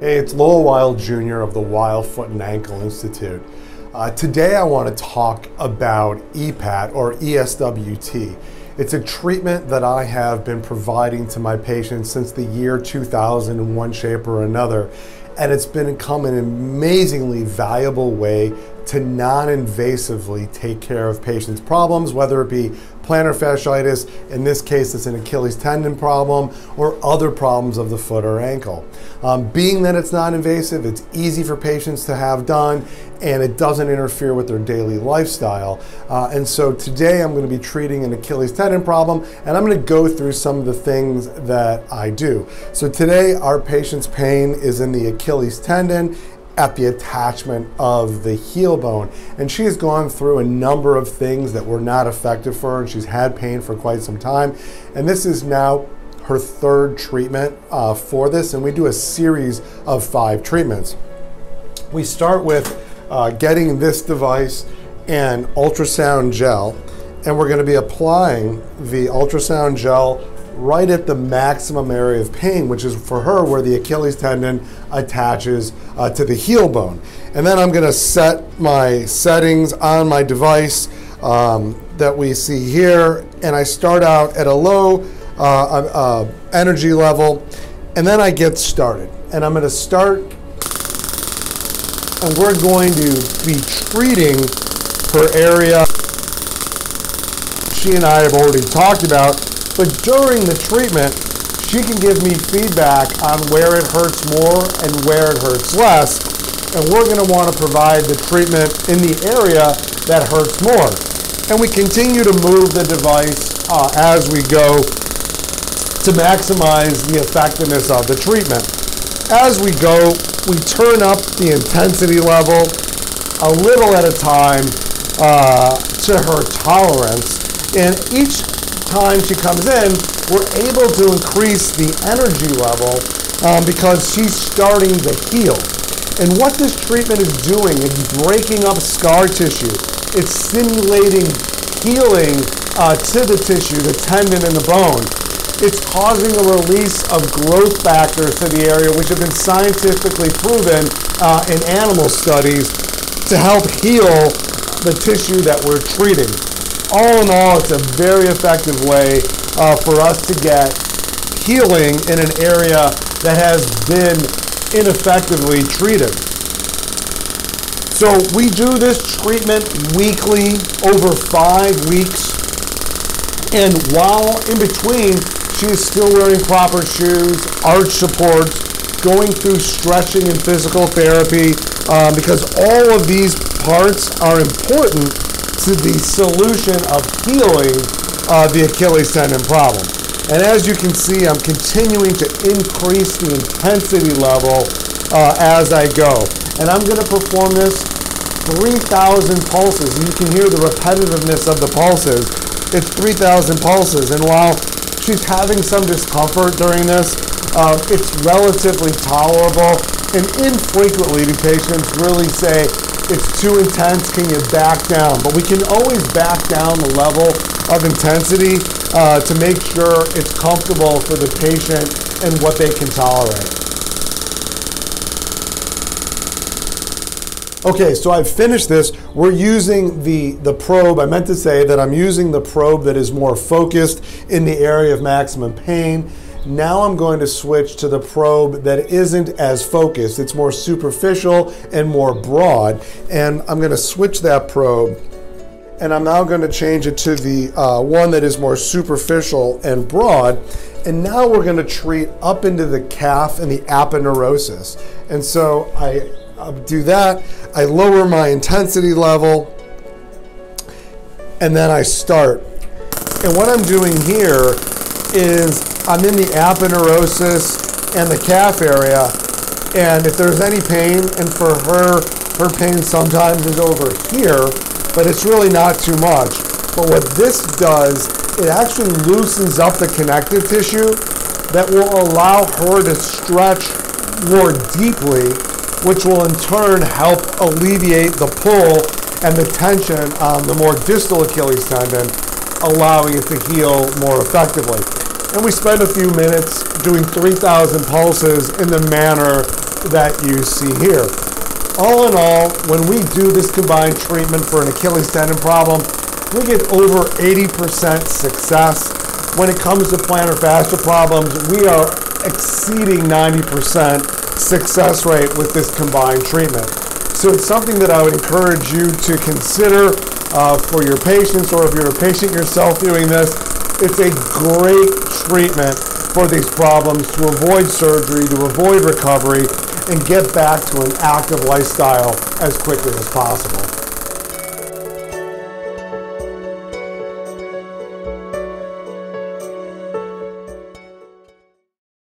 Hey, it's Lowell Weil Jr. of the Weil Foot and Ankle Institute. Uh, today I want to talk about EPAT or ESWT. It's a treatment that I have been providing to my patients since the year 2000 in one shape or another. And it's become an amazingly valuable way to non-invasively take care of patients' problems, whether it be plantar fasciitis, in this case it's an Achilles tendon problem, or other problems of the foot or ankle. Um, being that it's non-invasive, it's easy for patients to have done, and it doesn't interfere with their daily lifestyle. Uh, and so today I'm going to be treating an Achilles tendon problem, and I'm going to go through some of the things that I do. So today our patient's pain is in the Achilles tendon at the attachment of the heel bone. And she has gone through a number of things that were not effective for her, and she's had pain for quite some time. And this is now her third treatment uh, for this, and we do a series of five treatments. We start with uh, getting this device and ultrasound gel, and we're going to be applying the ultrasound gel right at the maximum area of pain, which is for her where the Achilles tendon attaches uh, to the heel bone. And then I'm going to set my settings on my device um, that we see here, and I start out at a low uh, uh, uh energy level, and then I get started. And I'm going to start, and we're going to be treating her area she and I have already talked about but during the treatment, she can give me feedback on where it hurts more and where it hurts less. And we're going to want to provide the treatment in the area that hurts more. And we continue to move the device uh, as we go to maximize the effectiveness of the treatment. As we go, we turn up the intensity level a little at a time uh, to her tolerance. And each time she comes in, we're able to increase the energy level um, because she's starting to heal. And what this treatment is doing is breaking up scar tissue. It's stimulating healing uh, to the tissue, the tendon and the bone. It's causing a release of growth factors to the area, which have been scientifically proven uh, in animal studies to help heal the tissue that we're treating all in all, it's a very effective way uh, for us to get healing in an area that has been ineffectively treated. So we do this treatment weekly over five weeks. And while in between, she is still wearing proper shoes, arch supports, going through stretching and physical therapy, um, because all of these parts are important to the solution of healing uh, the Achilles tendon problem. And as you can see, I'm continuing to increase the intensity level uh, as I go. And I'm going to perform this 3,000 pulses. You can hear the repetitiveness of the pulses. It's 3,000 pulses. And while she's having some discomfort during this, uh, it's relatively tolerable. And infrequently do patients really say, it's too intense, can you back down? But we can always back down the level of intensity uh, to make sure it's comfortable for the patient and what they can tolerate. Okay, so I've finished this. We're using the, the probe. I meant to say that I'm using the probe that is more focused in the area of maximum pain. Now I'm going to switch to the probe that isn't as focused. It's more superficial and more broad. And I'm going to switch that probe and I'm now going to change it to the uh, one that is more superficial and broad. And now we're going to treat up into the calf and the aponeurosis. And so I I'll do that. I lower my intensity level and then I start. And what I'm doing here is I'm in the aponeurosis and the calf area, and if there's any pain, and for her, her pain sometimes is over here, but it's really not too much. But what this does, it actually loosens up the connective tissue that will allow her to stretch more deeply, which will in turn help alleviate the pull and the tension on the more distal Achilles tendon, allowing it to heal more effectively and we spend a few minutes doing 3,000 pulses in the manner that you see here. All in all, when we do this combined treatment for an Achilles tendon problem, we get over 80% success. When it comes to plantar fascia problems, we are exceeding 90% success rate with this combined treatment. So it's something that I would encourage you to consider uh, for your patients, or if you're a patient yourself doing this, it's a great treatment for these problems to avoid surgery, to avoid recovery, and get back to an active lifestyle as quickly as possible.